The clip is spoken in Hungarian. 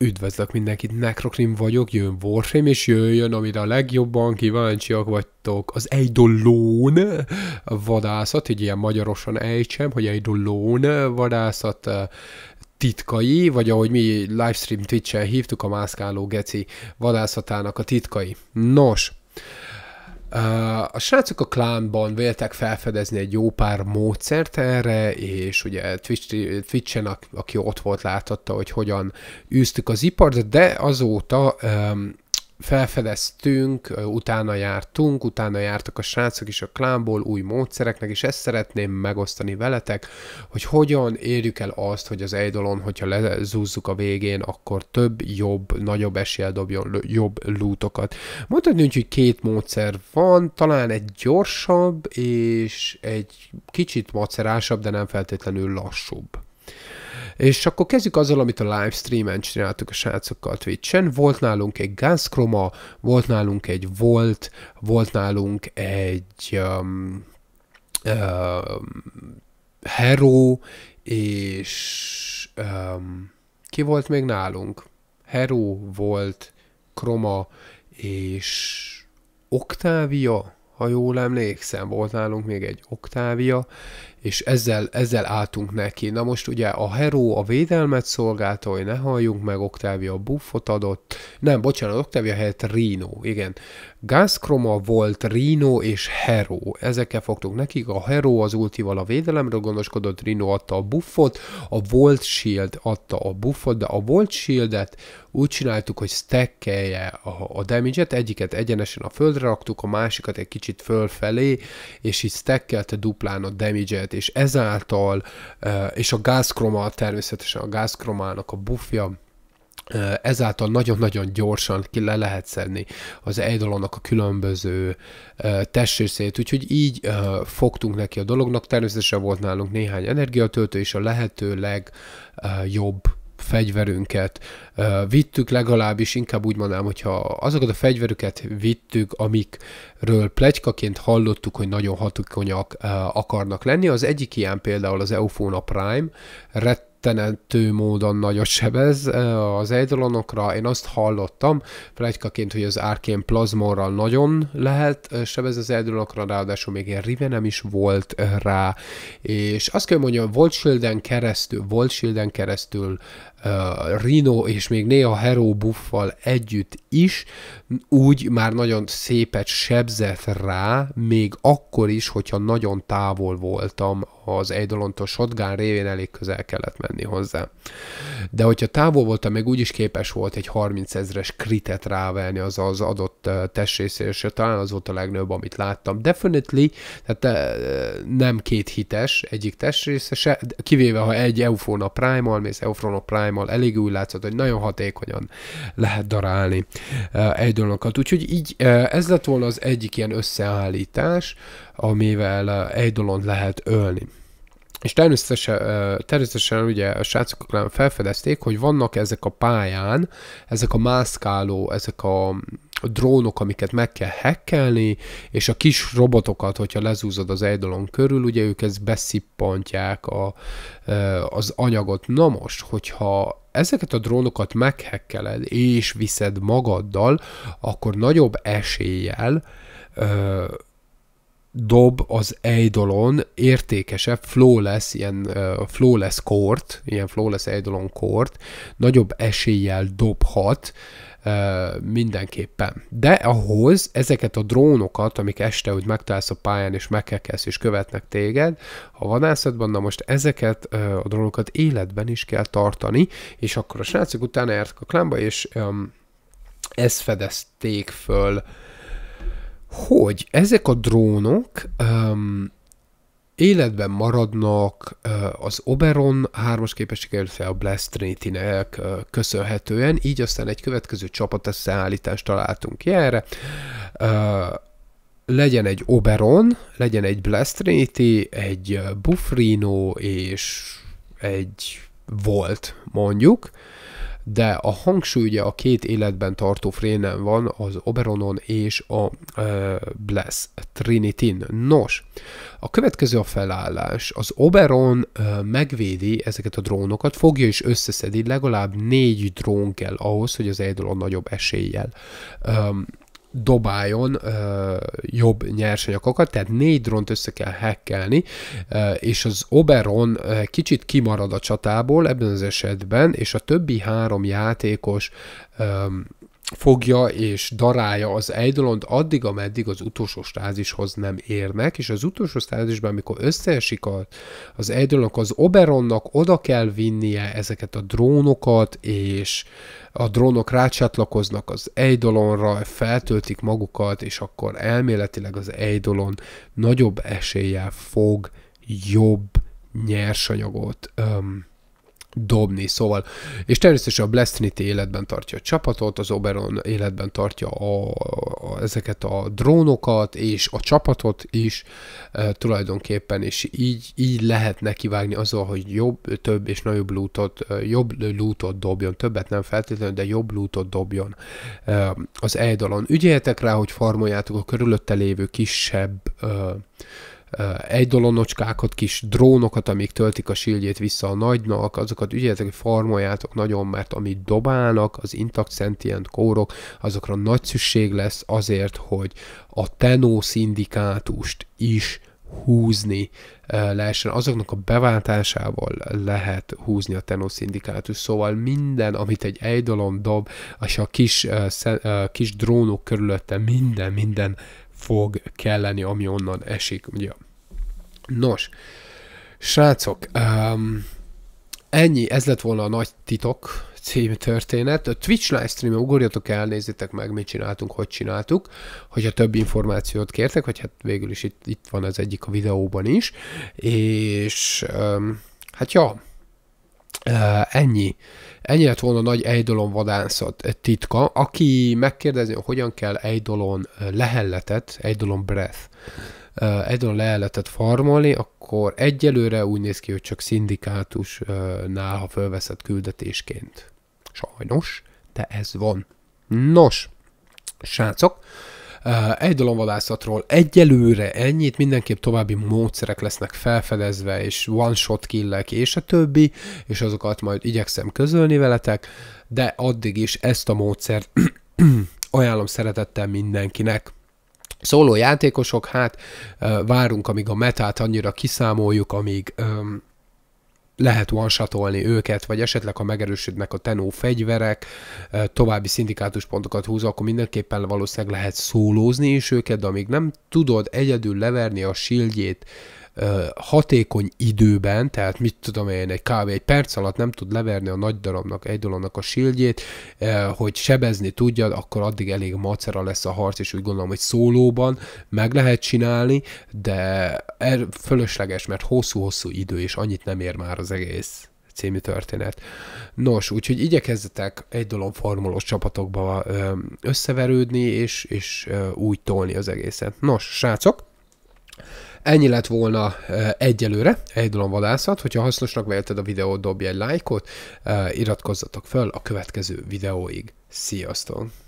Üdvözlök mindenkit, Necrokrim vagyok, jön Warframe, és jöjjön, amire a legjobban kíváncsiak vagytok, az Eidolón vadászat, így ilyen magyarosan ejtsem, hogy Eidolón vadászat titkai, vagy ahogy mi livestream Twitch-en hívtuk, a mászkáló geci vadászatának a titkai. Nos, a srácok a klánban véltek felfedezni egy jó pár módszert erre, és ugye Twitch, Twitch-en, aki ott volt, láthatta, hogy hogyan űztük az ipart, de azóta felfedeztünk, utána jártunk, utána jártak a srácok is a klánból új módszereknek, és ezt szeretném megosztani veletek, hogy hogyan érjük el azt, hogy az Eidolon, hogyha lezúzzuk a végén, akkor több, jobb, nagyobb eséllyel dobjon jobb lootokat. Mondhatni, hogy két módszer van, talán egy gyorsabb, és egy kicsit macerásabb, de nem feltétlenül lassúbb. És akkor kezdjük azzal, amit a livestreamen csináltuk a srácokkal Twitch-en. Volt nálunk egy Ganschroma, volt nálunk egy Volt, volt nálunk egy um, um, Hero, és um, ki volt még nálunk? Hero volt, Chroma, és Octavia, ha jól emlékszem, volt nálunk még egy Octavia, és ezzel, ezzel álltunk neki. Na most ugye a Hero a védelmet szolgálta, hogy ne halljunk meg, Octavia buffot adott, nem, bocsánat, Octavia helyett Rino, igen. Gaschroma volt Rino és Hero, ezekkel fogtuk nekik, a Hero az ultival a védelemről gondoskodott, Rino adta a buffot, a Volt Shield adta a buffot, de a Volt Shieldet úgy csináltuk, hogy stackelje a, a damage-et, egyiket egyenesen a földre raktuk, a másikat egy kicsit fölfelé, és így stackelte duplán a damage-et, és ezáltal, és a gázkroma, természetesen a gázkromának a buffja, ezáltal nagyon-nagyon gyorsan ki le lehet szedni az Eidolonnak a különböző testrészét, úgyhogy így fogtunk neki a dolognak. Természetesen volt nálunk néhány energiatöltő, és a lehető legjobb fegyverünket vittük legalábbis, inkább úgy mondanám, hogyha azokat a fegyverüket vittük, amikről plegykaként hallottuk, hogy nagyon hatékonyak akarnak lenni. Az egyik ilyen például az Eufona Prime, rettenető módon nagyot sebez az eidolonokra. Én azt hallottam, plegykaként, hogy az Arcane Plasmorral nagyon lehet sebez az eidolonokra, ráadásul még egy Rivenem is volt rá, és azt kell mondjam, Volt Shielden keresztül, Volt Shielden keresztül uh, Rino és még néha Hero buffal együtt is, úgy már nagyon szépet sebzett rá, még akkor is, hogyha nagyon távol voltam az Eidolontól shotgun révén elég közel kellett menni hozzá. De hogyha távol voltam, még úgy is képes volt egy 30 ezres kritet rávelni az az adott testrészére, és talán az volt a legnagyobb, amit láttam. Definitely, tehát nem két hites egyik testrésze se, kivéve ha egy Eufona Primal, mész Eufona Primal, elég úgy látszott, hogy nagyon hatékonyan lehet darálni egy dologokat. Úgyhogy így ez lett volna az egyik ilyen összeállítás, amivel egy dolont lehet ölni. És természetesen, természetesen ugye a srácok felfedezték, hogy vannak ezek a pályán, ezek a mászkáló, ezek a drónok, amiket meg kell hackelni, és a kis robotokat, hogyha lezúzod az eidolon körül, ugye ők ezt beszippantják a, az anyagot. Na most, hogyha ezeket a drónokat meghekkeled és viszed magaddal, akkor nagyobb eséllyel dob az Eidolon értékesebb flawless, ilyen uh, flawless kort, ilyen flawless Eidolon kort, nagyobb eséllyel dobhat uh, mindenképpen. De ahhoz ezeket a drónokat, amik este úgy megtalálsz a pályán és megkekelsz és követnek téged, a vadászatban, na most ezeket uh, a drónokat életben is kell tartani, és akkor a srácok utána jártak a klámba, és um, ezt fedezték föl hogy ezek a drónok um, életben maradnak az Oberon 3-as képesség, illetve a Blast Trinity-nek uh, köszönhetően, így aztán egy következő csapat összeállítást találtunk ki erre. Legyen egy Oberon, legyen egy Blast Trinity, egy Buffrino és egy Volt mondjuk, de a hangsúly ugye a két életben tartó frénen van, az Oberonon és a uh, Bless Trinityn. Nos, a következő a felállás. Az Oberon uh, megvédi ezeket a drónokat, fogja és összeszedi, legalább négy drón kell ahhoz, hogy az Eidolon nagyobb eséllyel um, dobáljon ö, jobb nyersanyagokat, tehát négy dront össze kell hackelni, ö, és az Oberon ö, kicsit kimarad a csatából ebben az esetben, és a többi három játékos ö, fogja és darálja az Eidolont addig, ameddig az utolsó stázishoz nem érnek, és az utolsó stázisban, amikor összeesik a, az Eidolonok, az Oberonnak oda kell vinnie ezeket a drónokat, és a drónok rácsatlakoznak az Eidolonra, feltöltik magukat, és akkor elméletileg az Eidolon nagyobb eséllyel fog jobb nyersanyagot um, dobni, szóval, és természetesen a Blastrinity életben tartja a csapatot, az Oberon életben tartja a, a, ezeket a drónokat, és a csapatot is e, tulajdonképpen, és így, így lehet nekivágni azzal, hogy jobb, több és nagyobb lootot, jobb lootot dobjon, többet nem feltétlenül, de jobb lootot dobjon e, az Eidolon. Ügyeljetek rá, hogy farmoljátok a körülötte lévő kisebb e, egy dolonocskákat, kis drónokat, amik töltik a shieldjét vissza a nagynak, azokat ügyeljetek, hogy farmoljátok nagyon, mert amit dobálnak, az Intact Sentient kórok, azokra nagy szükség lesz azért, hogy a Tenno szindikátust is húzni lehessen. Azoknak a beváltásával lehet húzni a Tenno szindikátus, szóval minden, amit egy Eidolon dob, és a kis, kis drónok körülötte minden, minden fog kelleni, ami onnan esik, ugye. Nos, srácok, um, ennyi, ez lett volna a nagy titok című történet. A Twitch livestream ugorjatok el, nézzétek meg, mit csináltunk, hogy csináltuk, hogyha több információt kértek, vagy hát végül is itt, itt van az egyik a videóban is, és um, hát ja, uh, ennyi. Ennyi lett volna nagy Eidolon vadászat titka. Aki megkérdezi, hogy hogyan kell Eidolon lehelletet, Eidolon breath, Eidolon lehelletet farmolni, akkor egyelőre úgy néz ki, hogy csak szindikátusnál, ha fölveszed küldetésként. Sajnos, de ez van. Nos, srácok, egy vadászatról egyelőre ennyit, mindenképp további módszerek lesznek felfedezve, és one-shot killek, és a többi, és azokat majd igyekszem közölni veletek, de addig is ezt a módszert ajánlom szeretettel mindenkinek. Szóló játékosok, hát várunk, amíg a metát annyira kiszámoljuk, amíg um, lehet one őket, vagy esetleg ha megerősödnek a tenó fegyverek, további szindikátus pontokat húz, akkor mindenképpen valószínűleg lehet szólózni is őket, de amíg nem tudod egyedül leverni a shieldjét hatékony időben, tehát mit tudom én, egy kávé egy perc alatt nem tud leverni a nagy darabnak, egy dolognak a shieldjét, hogy sebezni tudja, akkor addig elég macera lesz a harc, és úgy gondolom, hogy szólóban meg lehet csinálni, de er, fölösleges, mert hosszú-hosszú idő, és annyit nem ér már az egész című történet. Nos, úgyhogy igyekezzetek egy dolog formulós csapatokba összeverődni, és, és úgy tolni az egészet. Nos, srácok, Ennyi lett volna egyelőre, egy vadászat. Hogyha hasznosnak vélted a videót, dobj egy lájkot, iratkozzatok fel a következő videóig. Sziasztok!